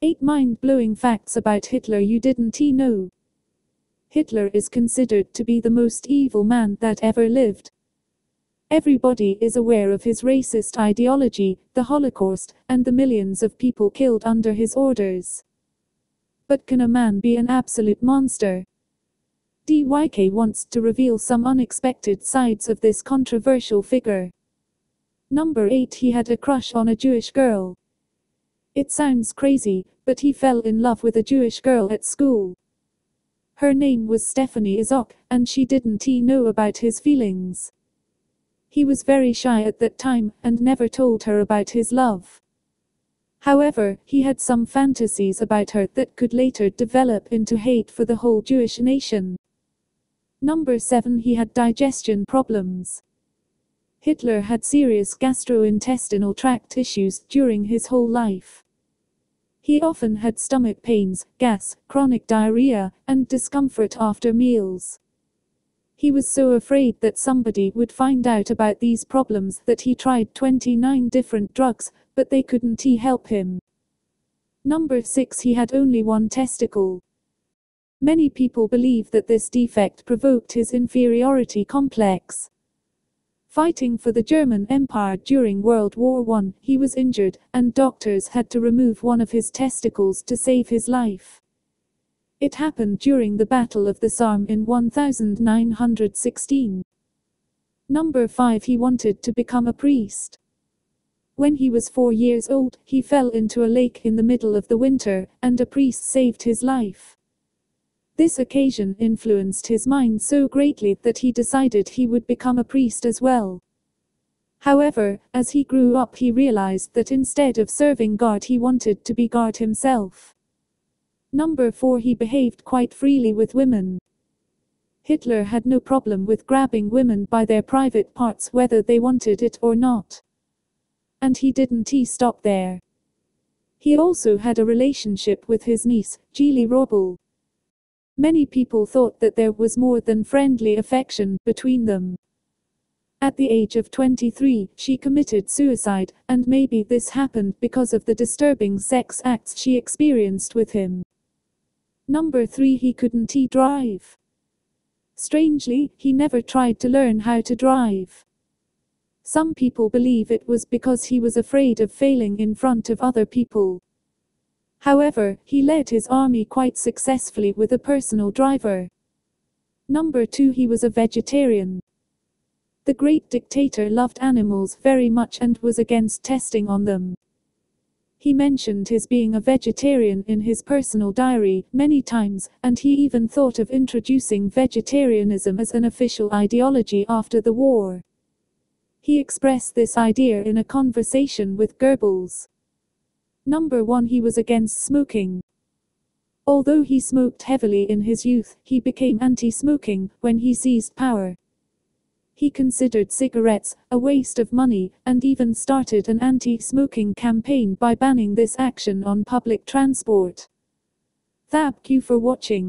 8 mind-blowing facts about Hitler you didn't know. Hitler is considered to be the most evil man that ever lived. Everybody is aware of his racist ideology, the Holocaust, and the millions of people killed under his orders. But can a man be an absolute monster? DYK wants to reveal some unexpected sides of this controversial figure. Number 8 He had a crush on a Jewish girl. It sounds crazy, but he fell in love with a Jewish girl at school. Her name was Stephanie Isak, and she didn't know about his feelings. He was very shy at that time, and never told her about his love. However, he had some fantasies about her that could later develop into hate for the whole Jewish nation. Number 7 He had digestion problems. Hitler had serious gastrointestinal tract issues during his whole life. He often had stomach pains, gas, chronic diarrhea, and discomfort after meals. He was so afraid that somebody would find out about these problems that he tried 29 different drugs, but they couldn't help him. Number 6 He had only one testicle. Many people believe that this defect provoked his inferiority complex. Fighting for the German Empire during World War I, he was injured, and doctors had to remove one of his testicles to save his life. It happened during the Battle of the Somme in 1916. Number 5 He wanted to become a priest. When he was four years old, he fell into a lake in the middle of the winter, and a priest saved his life. This occasion influenced his mind so greatly that he decided he would become a priest as well. However, as he grew up he realized that instead of serving God he wanted to be God himself. Number 4 He behaved quite freely with women. Hitler had no problem with grabbing women by their private parts whether they wanted it or not. And he didn't he stop there. He also had a relationship with his niece, Geli Raubal. Many people thought that there was more than friendly affection between them. At the age of 23, she committed suicide, and maybe this happened because of the disturbing sex acts she experienced with him. Number 3 He couldn't he drive. Strangely, he never tried to learn how to drive. Some people believe it was because he was afraid of failing in front of other people. However, he led his army quite successfully with a personal driver. Number 2 He was a vegetarian. The great dictator loved animals very much and was against testing on them. He mentioned his being a vegetarian in his personal diary many times, and he even thought of introducing vegetarianism as an official ideology after the war. He expressed this idea in a conversation with Goebbels. Number 1 He was against smoking. Although he smoked heavily in his youth, he became anti-smoking when he seized power. He considered cigarettes a waste of money, and even started an anti-smoking campaign by banning this action on public transport. Thank you for watching.